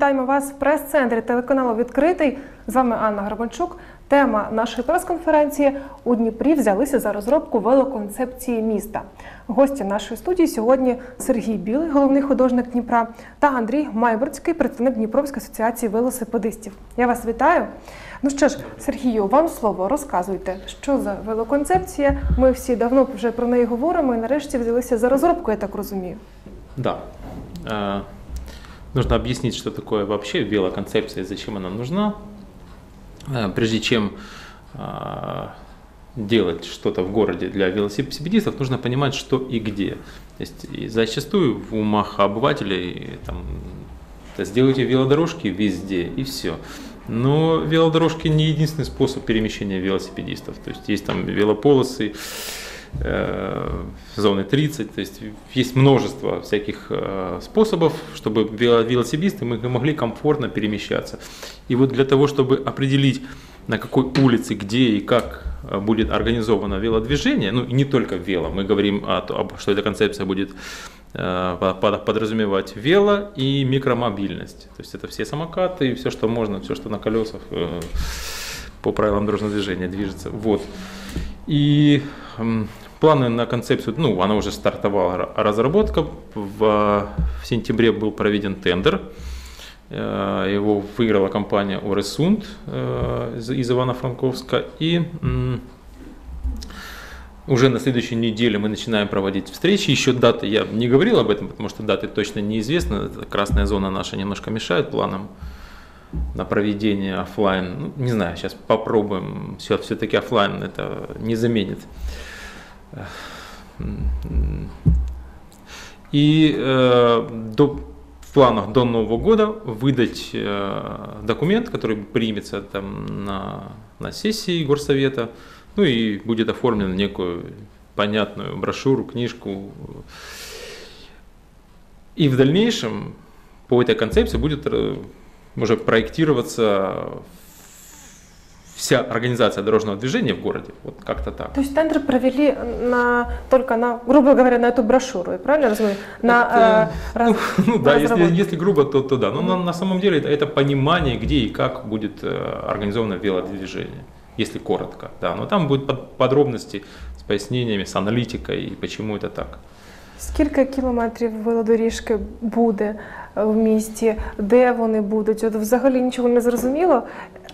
Вітаємо вас в прес-центрі телеканалу Відкритий. З вами Анна Грабанчук. Тема нашої прес-конференції у Дніпрі взялися за розробку велоконцепції міста. Гості нашої студії сьогодні Сергій Білий, головний художник Дніпра, та Андрій Майборський, представник Дніпровської асоціації велосипедистів. Я вас вітаю. Ну що ж, Сергію, вам слово розказуйте, що за велоконцепція. Ми всі давно вже про неї говоримо і нарешті взялися за розробку, я так розумію. Да. Нужно объяснить, что такое вообще велоконцепция зачем она нужна. Э, Прежде чем э, делать что-то в городе для велосипедистов, нужно понимать, что и где. То есть и зачастую в умах обывателей там, сделайте велодорожки везде и все. Но велодорожки не единственный способ перемещения велосипедистов. То есть есть там велополосы, зоны 30, то есть есть множество всяких э, способов, чтобы вело- велосипедисты могли комфортно перемещаться. И вот для того, чтобы определить, на какой улице, где и как э, будет организовано велодвижение, ну и не только вело, мы говорим, о, то- об- что эта концепция будет э, по- под- подразумевать вело и микромобильность. То есть это все самокаты, все, что можно, все, что на колесах э, по правилам дорожного движения движется. Вот. И планы на концепцию, ну, она уже стартовала ра- разработка. В, в сентябре был проведен тендер. Э, Его выиграла компания Оресунд э, из, Ивано-Франковска. И уже на следующей неделе мы начинаем проводить встречи. Еще даты, я не говорил об этом, потому что даты точно неизвестны. Красная зона наша немножко мешает планам на проведение офлайн. Ну, не знаю, сейчас попробуем. Все, все-таки офлайн это не заменит. И э, до, в планах до Нового года выдать э, документ, который примется там на, на сессии горсовета, ну и будет оформлен некую понятную брошюру, книжку. И в дальнейшем по этой концепции будет э, уже проектироваться вся организация дорожного движения в городе. Вот как-то так. То есть тендер провели на только на, грубо говоря, на эту брошюру, правильно разумею? На Это, э, раз- Ну да, если, если грубо, то, то да. Но на, на самом деле это, это понимание, где и как будет э, организовано велодвижение, если коротко. Да. Но там будут под- подробности с пояснениями, с аналитикой и почему это так. Скільки кілометрів велодоріжки буде е, в місті, де вони будуть? От взагалі нічого не зрозуміло,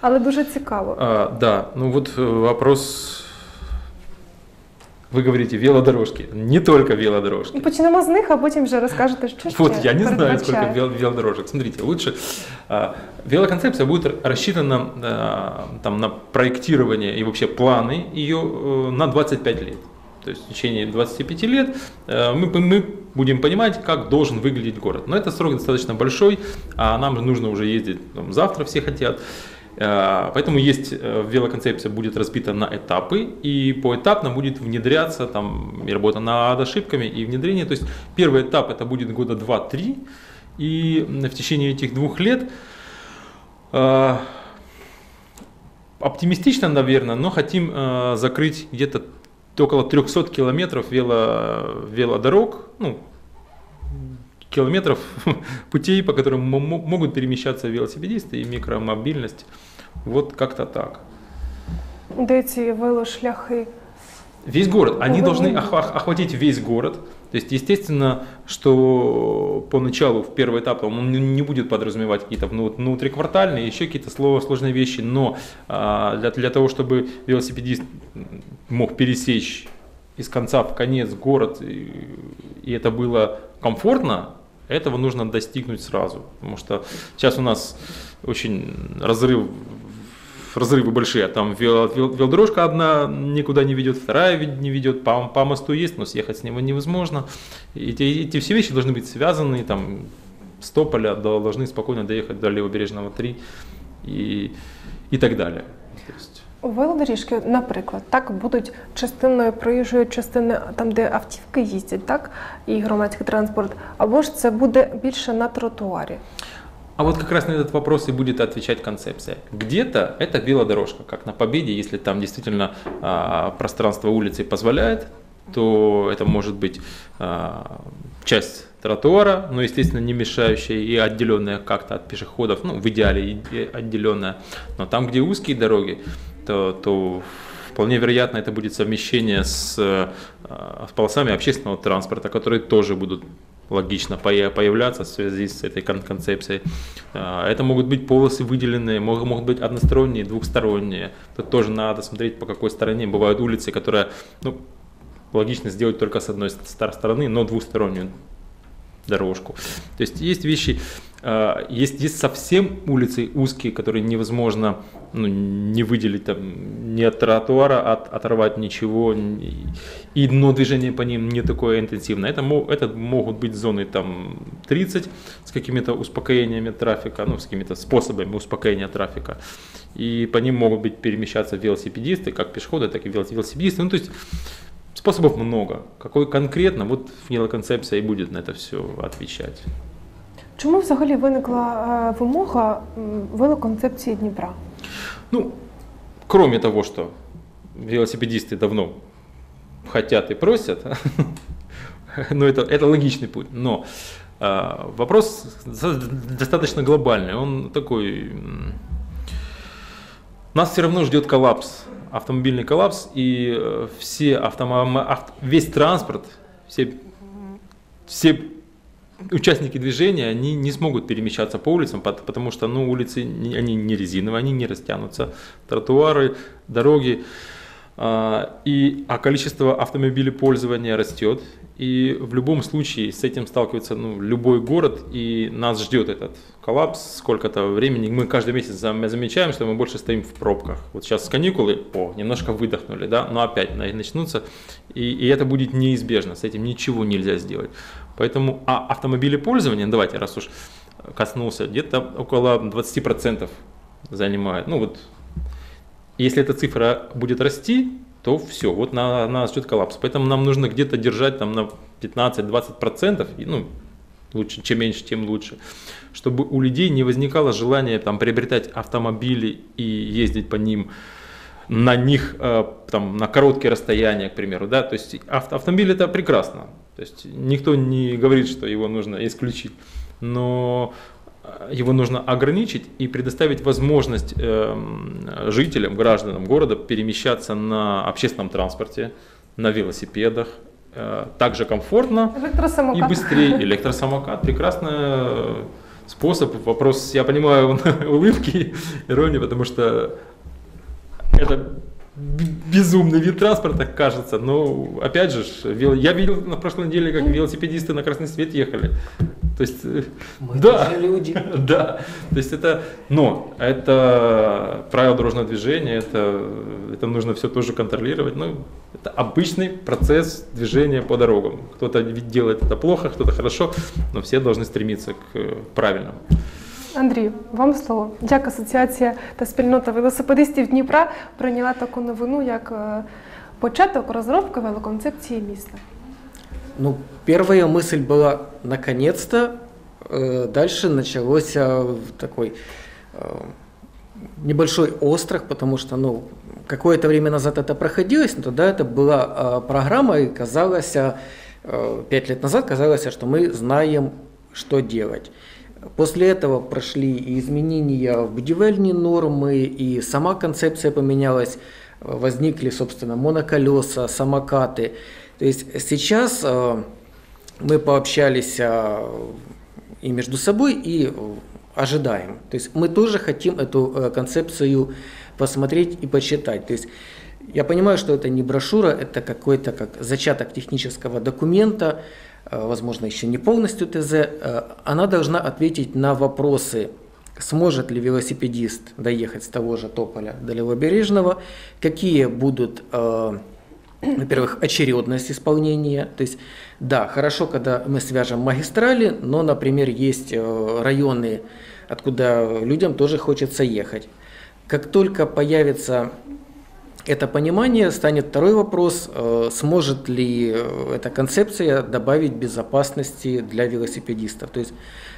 але дуже цікаво. А, да, ну вот э, вопрос. Вы говорите велодорожки, не только велодорожки. І почнемо з них, а потім вже розкажете, що ще Вот, я не знаю, передбачає. сколько вел- велодорожек. Смотрите, лучше а, велоконцепция будет рассчитана а, там, на проектирование и вообще планы ее э, на 25 лет. То есть в течение 25 лет э, мы, мы будем понимать, как должен выглядеть город. Но это срок достаточно большой, а нам нужно уже ездить там, завтра, все хотят. Э, Поэтому есть э, велоконцепция будет разбита на этапы и поэтапно будет внедряться там и работа над ошибками и внедрение. То есть первый этап это будет года 2-3 и в течение этих двух лет оптимистично, наверное, но хотим закрыть где-то около 300 километров вело, велодорог, ну, километров путей, по которым мо- мо- могут перемещаться велосипедисты и микромобильность. Вот как-то так. Де ці велошляхи? Весь город, они должны ох- ох- охватить весь город. То есть, естественно, что поначалу в первый этап он не- будет подразумевать какие-то вну- внутриквартальные, еще какие-то сло- сложные вещи, но а, для, для того, чтобы велосипедист мог пересечь из конца в конец город, и, и это было комфортно, этого нужно достигнуть сразу. Потому что сейчас у нас очень разрыв разрывы большие, там вел- вел- велодорожка одна никуда не ведет, вторая вед- не ведет, по, по мосту есть, но съехать с него невозможно. Эти, эти все вещи должны быть связаны, там, с Тополя до- должны спокойно доехать до Левобережного 3 и, и так далее. То есть, У велодоріжки, наприклад, так будуть частиною проїжджої частини там, де автівки їздять, так і громадський транспорт, або ж це буде більше на тротуарі. А вот как раз на этот вопрос и будет отвечать концепция. Где-то это велодорожка, как на Победе, если там действительно а, пространство улицы позволяет, то это может быть а, часть тротуара, но, естественно, не мешающая и отделенная как-то от пешеходов, ну, в идеале отделенная. Но там, где узкие дороги, то, то вполне вероятно это будет совмещение с, э, с полосами общественного транспорта, которые тоже будут логично появляться в связи с этой концепцией. А, это могут быть полосы выделенные, могут, могут быть односторонние, двухсторонние. Тут тоже надо смотреть, по какой стороне. Бывают улицы, которые ну, логично сделать только с одной стороны, но двухстороннюю дорожку. То есть есть вещи, а, есть, есть совсем улицы узкие, которые невозможно ну, не выделить там, не от тротуара, от, оторвать ничего, и дно движения по ним не такое интенсивное. Это, это могут быть зоны там 30 с какими-то успокоениями трафика, ну, с какими-то способами успокоения трафика. И по ним могут быть перемещаться велосипедисты, как пешеходы, так и велосипедисты. Ну, то есть способов много. Какой конкретно, вот концепция и будет на это все отвечать. Чому взагалі виникла вимога велоконцепції Дніпра? Ну, кроме того, что велосипедисты давно хотят и просят, но это, это логичный путь. Но э, вопрос достаточно глобальный. Он такой... нас все равно ждет коллапс, автомобильный коллапс, и все автомо... весь транспорт, все, все участники движения, они не смогут перемещаться по улицам, потому что ну, улицы они не резиновые, они не растянутся. Тротуары, дороги, и, а количество автомобилей пользования растет. И в любом случае с этим сталкивается ну, любой город, и нас ждет этот коллапс сколько-то времени. Мы каждый месяц замечаем, что мы больше стоим в пробках. Вот сейчас каникулы, о, немножко выдохнули, да, но опять начнутся, и, и это будет неизбежно, с этим ничего нельзя сделать. Поэтому, а автомобили пользования, давайте, раз уж коснулся, где-то около 20% занимает. Ну вот, если эта цифра будет расти, то все, вот на, нас ждет коллапс. Поэтому нам нужно где-то держать там на 15-20%, ну, лучше, чем меньше, тем лучше, чтобы у людей не возникало желания там приобретать автомобили и ездить по ним, на них э, там, на короткие расстояния, к примеру, да, то есть авто, автомобиль это прекрасно, то есть никто не говорит, что его нужно исключить, но его нужно ограничить и предоставить возможность э, жителям, гражданам города перемещаться на общественном транспорте, на велосипедах, э, также комфортно и быстрее. Электросамокат прекрасный способ. Вопрос, я понимаю, улыбки, иронии, потому что это безумный вид транспорта, кажется. Но, опять же, я видел на прошлой неделе, как велосипедисты на красный свет ехали. То есть, э, Мы да, люди. Да, то есть это, но это правило дорожного движения, это, это нужно все тоже контролировать. Ну, это обычный процесс движения по дорогам. Кто-то делает это плохо, кто-то хорошо, но все должны стремиться к э, правильному. Андрій, вам слово. Як асоціація та спільнота велосипедистів Дніпра прийняла таку новину, як е, початок розробки велоконцепції міста? Ну, первая мысль была наконец-то. Э, дальше начался такой э, небольшой остров, потому что, ну, какое-то время назад это проходилось, но тогда это была э, программа, и казалось, пять лет назад казалось, что мы знаем, что делать. После этого прошли и изменения в будивельные нормы, и сама концепция поменялась, возникли, собственно, моноколеса, самокаты. То есть сейчас э, мы пообщались э, и между собой, и ожидаем. То есть мы тоже хотим эту э, концепцию посмотреть и почитать. То есть я понимаю, что это не брошюра, это какой-то как зачаток технического документа, Э, возможно, еще не полностью ТЗ, э, она должна ответить на вопросы, сможет ли велосипедист доехать с того же Тополя до Левобережного, какие будут, э, во-первых, очередность исполнения. То есть, да, хорошо, когда мы свяжем магистрали, но, например, есть районы, откуда людям тоже хочется ехать. Как только появится это понимание станет второй вопрос, э, сможет ли э, эта концепция добавить безопасности для велосипедистов. То есть,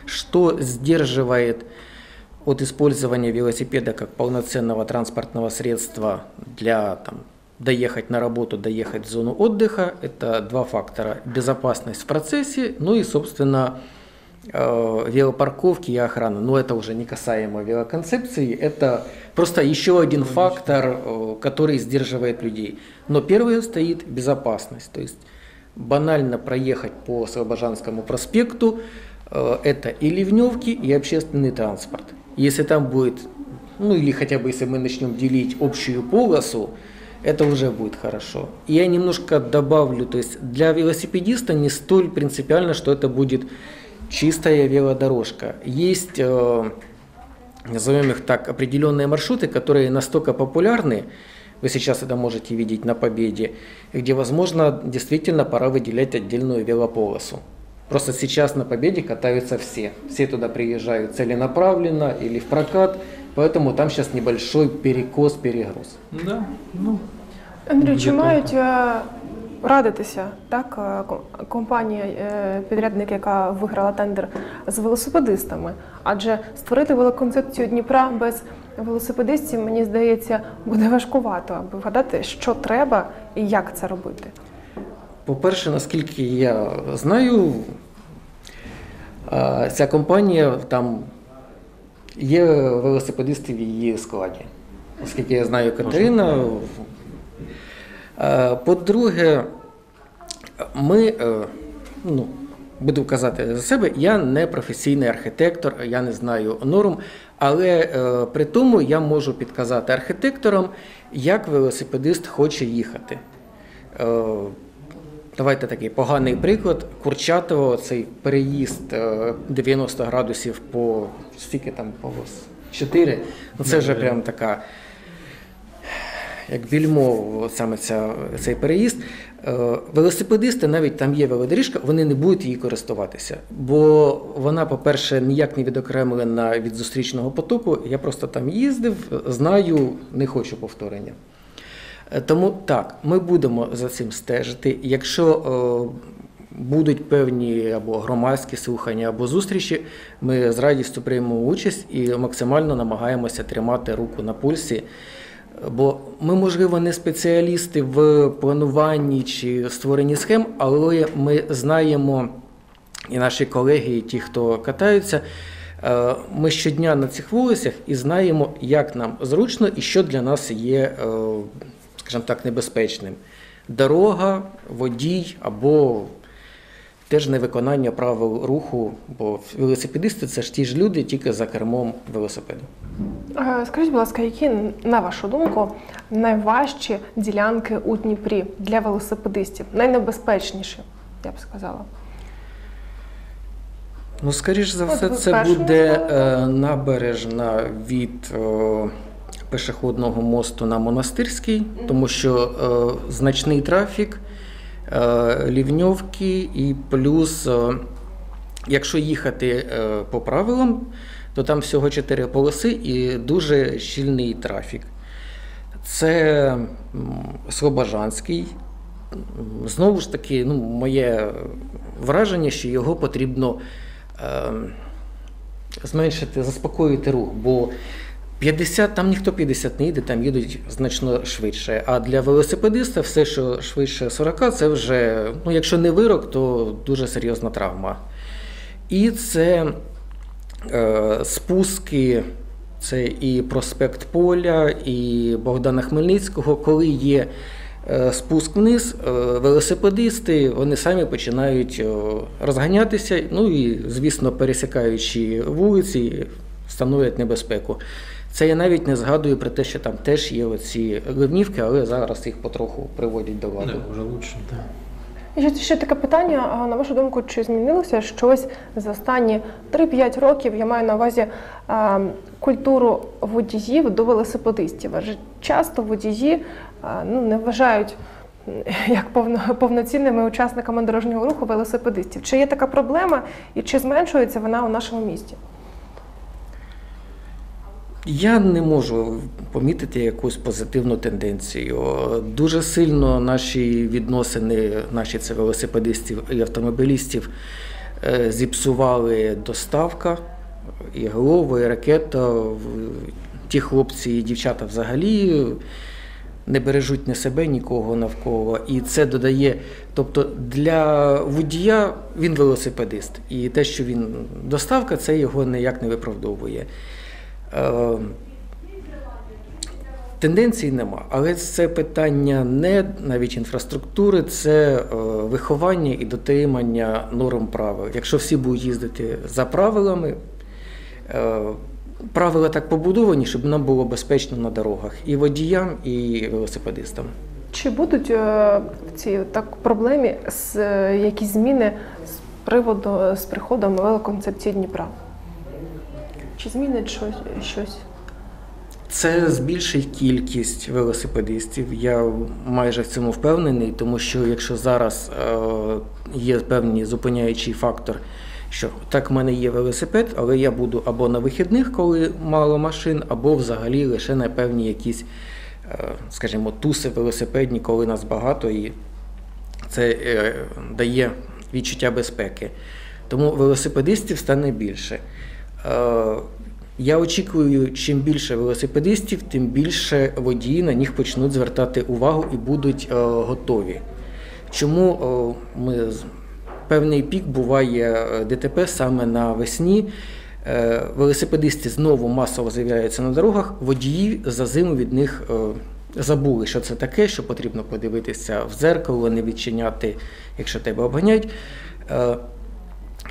что сдерживает от использования велосипеда как полноценного транспортного средства для там, доехать на работу, доехать в зону отдыха. Это два фактора. Безопасность в процессе, ну и, собственно, э, велопарковки и охрана. Но это уже не касаемо велоконцепции, это просто еще один фактор, э, который сдерживает людей. Но первый стоит безопасность. То есть банально проехать по Слобожанскому проспекту, э, это и ливневки, и общественный транспорт. Если там будет, ну или хотя бы если мы начнем делить общую полосу, это уже будет хорошо. Я немножко добавлю, то есть для велосипедиста не столь принципиально, что это будет чистая велодорожка. Есть, э, назовем их так, определенные маршруты, которые настолько популярны, вы сейчас это можете видеть на Победе, где, возможно, действительно пора выделять отдельную велополосу. Просто сейчас на Победе катаются все. Все туда приезжают целенаправленно или в прокат, поэтому там сейчас небольшой перекос, перегруз. Да, ну, Андрій, чи мають е, радитися так е, компанія е, підрядник, яка виграла тендер з велосипедистами? Адже створити велоконцепцію Дніпра без велосипедистів, мені здається, буде важкувато, аби вгадати, що треба і як це робити. По-перше, наскільки я знаю, ця компанія там є велосипедисти в її складі. Оскільки я знаю Катерина. А, По-друге, ми, е, ну, буду казати за себе, я не професійний архітектор, я не знаю норм, але е, при тому я можу підказати архітекторам, як велосипедист хоче їхати. Е, Давайте такий поганий приклад. Курчатово цей переїзд е, 90 градусів по скільки там по 4. Ну це вже прям така, як більмо, саме ця, цей переїзд. Е, Велосипедисти, навіть там є велодоріжка, вони не будуть її користуватися. Бо вона, по-перше, ніяк не відокремлена від зустрічного потоку. Я просто там їздив, знаю, не хочу повторення. Е, Тому так, ми будемо за цим стежити. Якщо е, будуть певні або громадські слухання, або зустрічі, ми з радістю приймемо участь і максимально намагаємося тримати руку на пульсі. Бо ми, можливо, не спеціалісти в плануванні чи створенні схем, але ми знаємо, і наші колеги, і ті, хто катаються, е, ми щодня на цих вулицях і знаємо, як нам зручно і що для нас є, е, скажімо так, небезпечним. Дорога, водій або теж невиконання правил руху, бо велосипедисти це ж ті ж люди, тільки за кермом велосипеду. Е, Скажіть, будь ласка, які, на вашу думку, найважчі ділянки у Дніпрі для велосипедистів? Найнебезпечніші, я б сказала. Ну, скоріш за все, це буде е, набережна від е, пешеходного мосту на монастирський, тому що е, значний трафік, лівньовки і плюс, е, якщо їхати е, по правилам, то там всього 4 полоси і дуже щільний трафік. Це Слобожанський. Знову ж таки, ну, моє враження, що його потрібно е, зменшити, заспокоїти рух, бо 50, там ніхто 50 не їде, там їдуть значно швидше. А для велосипедиста все, що швидше 40, це вже, ну, якщо не вирок, то дуже серйозна травма. І це е, спуски, це і проспект Поля, і Богдана Хмельницького, коли є е, спуск вниз, е, велосипедисти вони самі починають розганятися, ну і, звісно, пересікаючи вулиці, становлять небезпеку. Це я навіть не згадую про те, що там теж є оці ливнівки, але зараз їх потроху приводять до ладу. да, уже лучше, да. І ще, ще таке питання. На вашу думку, чи змінилося щось за останні 3-5 років? Я маю на увазі а, культуру водіїв до велосипедистів. Адже часто водії а, ну, не вважають як повно, повноцінними учасниками дорожнього руху велосипедистів. Чи є така проблема і чи зменшується вона у нашому місті? Я не можу помітити якусь позитивну тенденцію. Дуже сильно наші відносини, наші це велосипедистів і автомобілістів, е, зіпсували доставка і голови, і ракета. Ті хлопці і дівчата взагалі не бережуть ні себе, нікого навколо. І це додає. Тобто для водія він велосипедист. І те, що він доставка, це його ніяк не виправдовує. Е, Тенденцій нема, але це питання не навіть інфраструктури, це е, виховання і дотримання норм правил. Якщо всі будуть їздити за правилами, е, правила так побудовані, щоб нам було безпечно на дорогах і водіям, і велосипедистам. Чи будуть в цій так проблемі якісь зміни з приводу з приходом велоконцепції Дніпра? Чи змінить щось? щось? Це збільшить кількість велосипедистів. Я майже в цьому впевнений, тому що якщо зараз е, є певний зупиняючий фактор, що так в мене є велосипед, але я буду або на вихідних, коли мало машин, або взагалі лише на певні якісь, е, скажімо, туси велосипедні, коли нас багато, і це е, дає відчуття безпеки. Тому велосипедистів стане більше. Е, я очікую, чим більше велосипедистів, тим більше водії на них почнуть звертати увагу і будуть е, готові. Чому е, ми певний пік буває ДТП саме навесні. Е, велосипедисти знову масово з'являються на дорогах, водії за зиму від них забули, що це таке, що потрібно подивитися в зеркало, не відчиняти, якщо тебе обганяють.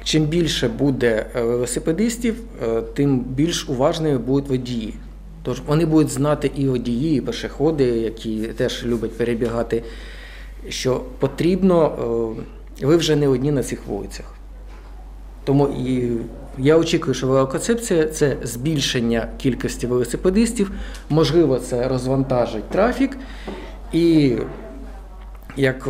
Чим більше буде е, велосипедистів, е, тим більш уважними будуть водії. Тож вони будуть знати і водії, і пешеходи, які теж люблять перебігати, що потрібно, е, ви вже не одні на цих вулицях. Тому і я очікую, що велоконцепція це збільшення кількості велосипедистів, можливо, це розвантажить трафік, і як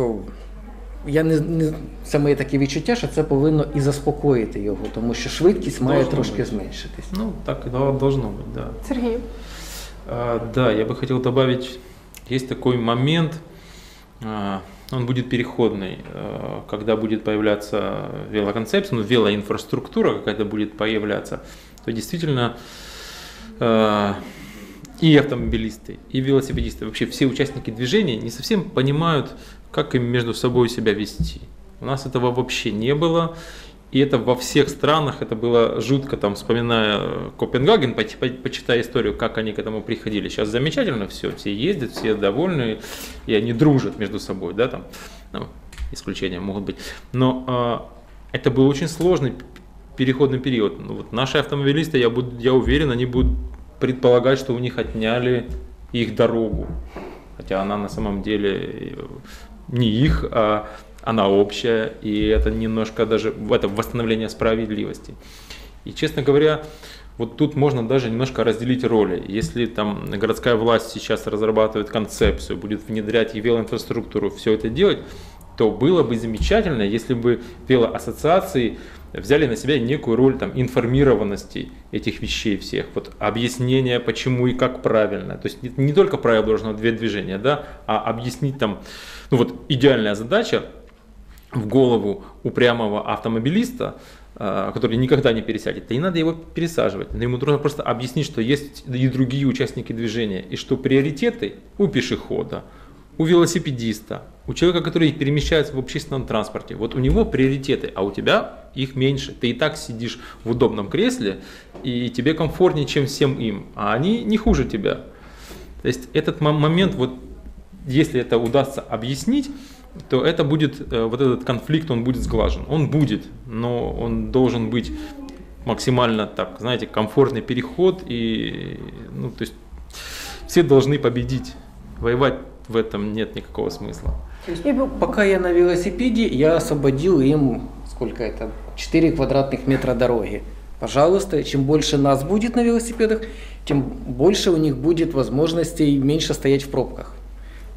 я не, не це моє таке відчуття, що це повинно і заспокоїти його, тому що швидкість має Должно трошки бути. зменшитись. Ну, так и дол- должно быть, да. Сергій, А, Да, я бы хотел добавить, есть такой момент, а, он будет переходный, а, когда будет появляться велоконцепция, ну, велоинфраструктура какая-то будет появляться, то действительно а, и автомобилисты, и велосипедисты, вообще все участники движения не совсем понимают, как им между собой себя вести. У нас этого вообще не было. И это во всех странах, это было жутко, там, вспоминая э, Копенгаген, по- по- почитая историю, как они к этому приходили. Сейчас замечательно все, все ездят, все довольны, и они дружат между собой, да, там, ну, исключения могут быть. Но а, это был очень сложный переходный период. Ну, вот наши автомобилисты, я, буду, я уверен, они будут предполагать, что у них отняли их дорогу. Хотя она на самом деле э, не их, а она общая, и это немножко даже это восстановление справедливости. И, честно говоря, вот тут можно даже немножко разделить роли. Если там городская власть сейчас разрабатывает концепцию, будет внедрять и велоинфраструктуру, все это делать, то было бы замечательно, если бы велоассоциации взяли на себя некую роль там, информированности этих вещей всех, вот объяснение, почему и как правильно. То есть не, не только правила дорожного движения, да, а объяснить там, ну вот идеальная задача в голову упрямого автомобилиста, э, который никогда не пересядет, да не надо его пересаживать. Но Ему нужно просто объяснить, что есть и другие участники движения, и что приоритеты у пешехода, у велосипедиста, у человека, который перемещается в общественном транспорте. Вот у него приоритеты, а у тебя их меньше. Ты и так сидишь в удобном кресле, и тебе комфортнее, чем всем им, а они не хуже тебя. То есть этот мо- момент, вот если это удастся объяснить, то это будет, э, вот этот конфликт, он будет сглажен. Он будет, но он должен быть максимально, так, знаете, комфортный переход, и, ну, то есть все должны победить. Воевать в этом нет никакого смысла. і бу- Пока я на велосипеде, я освободил им, сколько это, 4 квадратных метра дороги. Пожалуйста, чем больше нас будет на велосипедах, тем больше у них будет возможностей меньше стоять в пробках.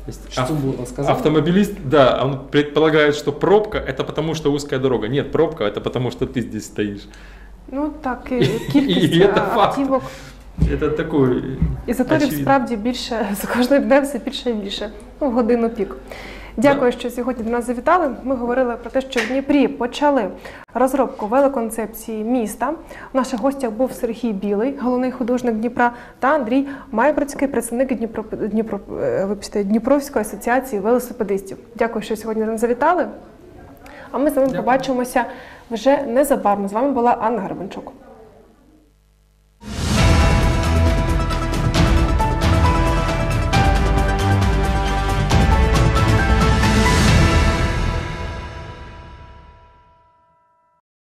То есть Что ав- было сказано? Автомобилист, да, он предполагает, что пробка это потому, что узкая дорога. Нет, пробка это потому, что ты здесь стоишь. ну так, і кількість І це а, факт. автівок Это такой і заторів очевидно. справді більше з кожним днем все більше і більше ну, в годину пік. Дякую, що сьогодні до нас завітали. Ми говорили про те, що в Дніпрі почали розробку велоконцепції міста. У наших гостях був Сергій Білий, головний художник Дніпра, та Андрій Майбрицький, представник Дніпро, Дніпро, е, вибачте, Дніпровської асоціації велосипедистів. Дякую, що сьогодні до нас завітали. А ми з вами побачимося вже незабаром. З вами була Анна Гарбанчук.